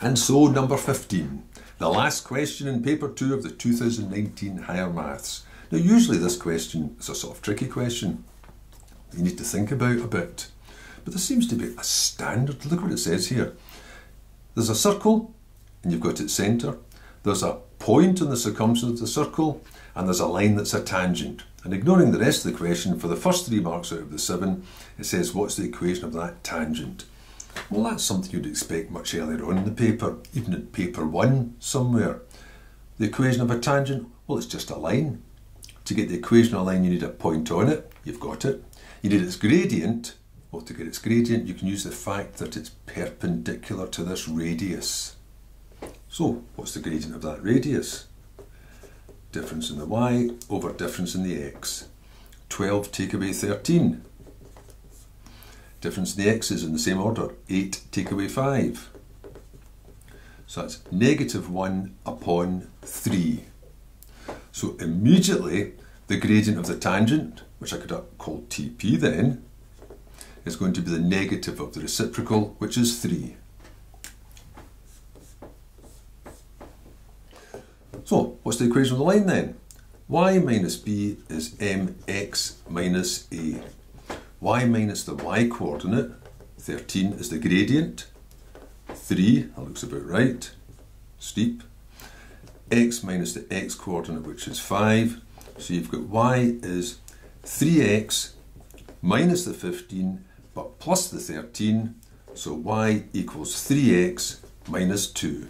And so, number 15, the last question in paper 2 of the 2019 Higher Maths. Now, usually this question is a sort of tricky question you need to think about a bit. But there seems to be a standard. Look what it says here. There's a circle, and you've got its centre. There's a point on the circumference of the circle, and there's a line that's a tangent. And ignoring the rest of the question, for the first three marks out of the seven, it says, what's the equation of that tangent? Well, that's something you'd expect much earlier on in the paper, even in paper one somewhere. The equation of a tangent, well, it's just a line. To get the equation of a line, you need a point on it. You've got it. You need its gradient. Well, to get its gradient, you can use the fact that it's perpendicular to this radius. So, what's the gradient of that radius? difference in the y over difference in the x. 12 take away 13. Difference in the x is in the same order. 8 take away 5. So that's negative 1 upon 3. So immediately the gradient of the tangent, which I could call TP then, is going to be the negative of the reciprocal, which is 3. So, what's the equation of the line then? y minus b is mx minus a. y minus the y coordinate, 13 is the gradient, 3, that looks about right, steep, x minus the x coordinate which is 5, so you've got y is 3x minus the 15 but plus the 13, so y equals 3x minus 2.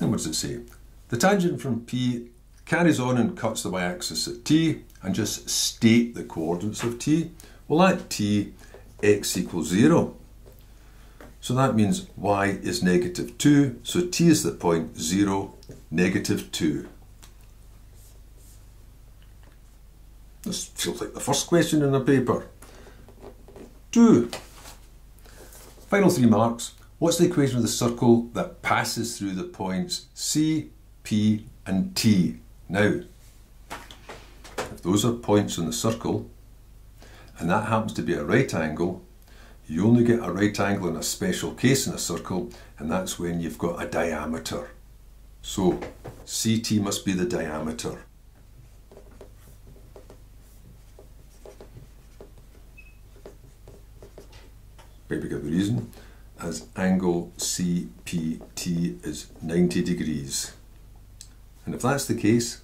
And what does it say? The tangent from P carries on and cuts the y-axis at t and just state the coordinates of t. Well at t, x equals 0. So that means y is negative 2, so t is the point 0, negative 2. This feels like the first question in the paper. 2. Final three marks. What's the equation of the circle that passes through the points C, P and T? Now, if those are points in the circle, and that happens to be a right angle, you only get a right angle in a special case in a circle, and that's when you've got a diameter. So, CT must be the diameter. Maybe give the reason as angle CPT is 90 degrees. And if that's the case,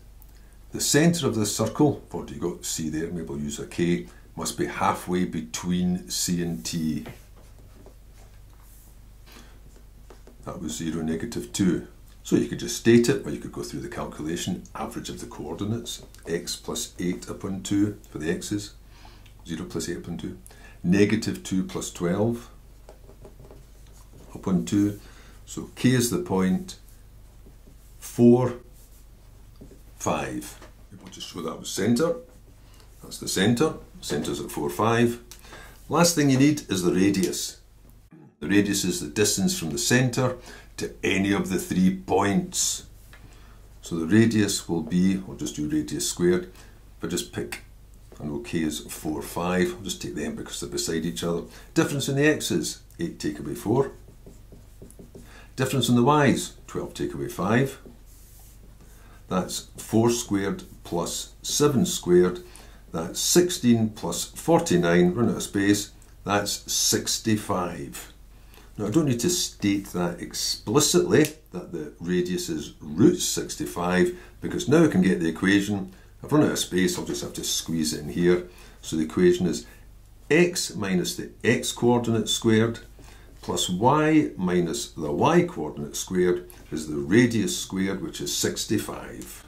the centre of the circle, what do you got C there, maybe we'll use a K, must be halfway between C and T. That was 0, negative 2. So you could just state it, or you could go through the calculation, average of the coordinates, x plus 8 upon 2 for the x's, 0 plus 8 upon 2, negative 2 plus 12, 2. So k is the point, 4, 5. We'll just show that was centre. That's the centre. Centre's at 4, 5. Last thing you need is the radius. The radius is the distance from the centre to any of the three points. So the radius will be, I'll just do radius squared. I just pick, I know k is 4, 5, I'll just take them because they're beside each other. Difference in the x's, 8 take away 4. Difference in the y's, 12 take away 5. That's 4 squared plus 7 squared. That's 16 plus 49, run out of space. That's 65. Now I don't need to state that explicitly, that the radius is root 65, because now I can get the equation. I've run out of space, I'll just have to squeeze it in here. So the equation is x minus the x coordinate squared plus y minus the y coordinate squared is the radius squared, which is 65.